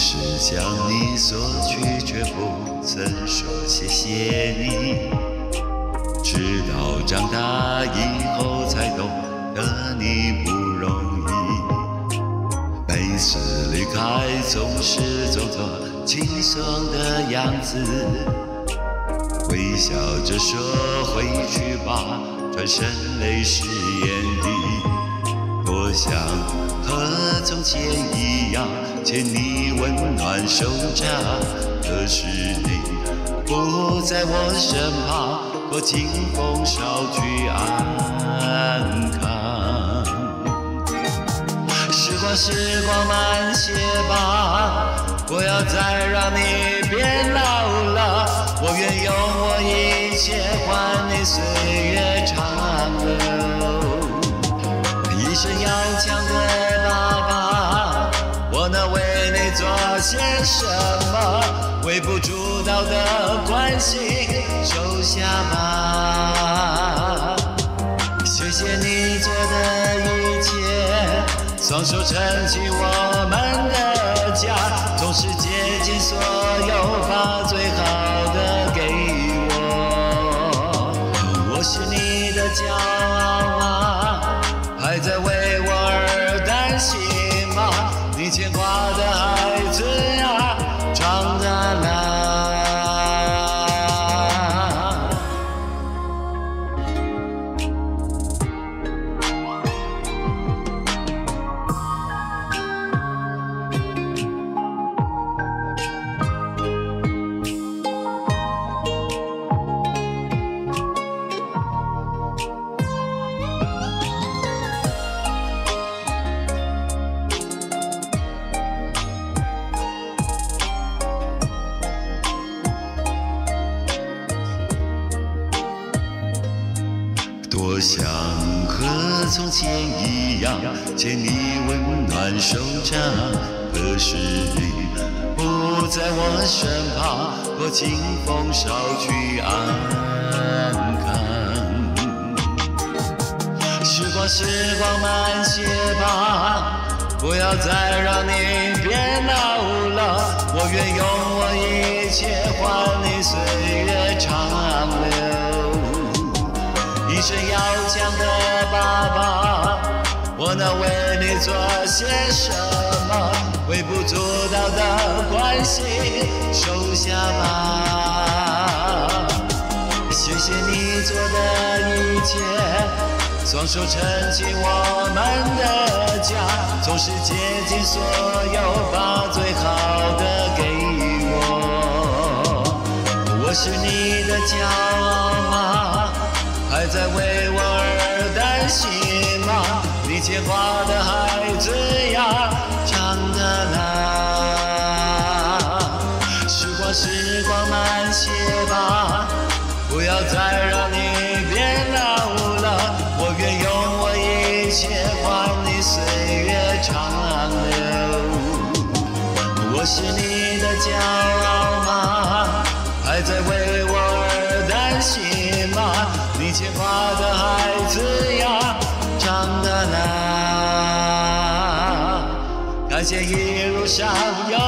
是向你索取，却不曾说谢谢你。直到长大以后，才懂得你不容易。每次离开，总是装作轻松的样子，微笑着说回去吧，转身泪湿眼底。多想和从前一样。牵你温暖手掌，可是你不在我身旁，我清风捎去安康。时光时光慢些吧，不要再让你变老了。我愿用我一切换你岁月长流，一生要强些什么？微不足道的关心，收下吧。谢谢你做的一切，双手撑起我们的家，总是竭尽所有，把最好的给我。我是你的骄傲多想和从前一样，牵你温暖手掌，可是你不在我身旁，过清风捎去安康。时光时光慢些吧，不要再让你变老了。我愿用我一切换你岁月长流。一生要强的爸爸，我能为你做些什么？微不足道的关心，收下吧。谢谢你做的一切，双手撑起我们的家，总是竭尽所有，把最心吗？你牵挂的孩子呀，长大啦。时光时光慢些吧，不要再让你变老了。我愿用我一切换你岁月长流。我是担心吗？你牵挂的孩子呀，长大了。感谢一路上有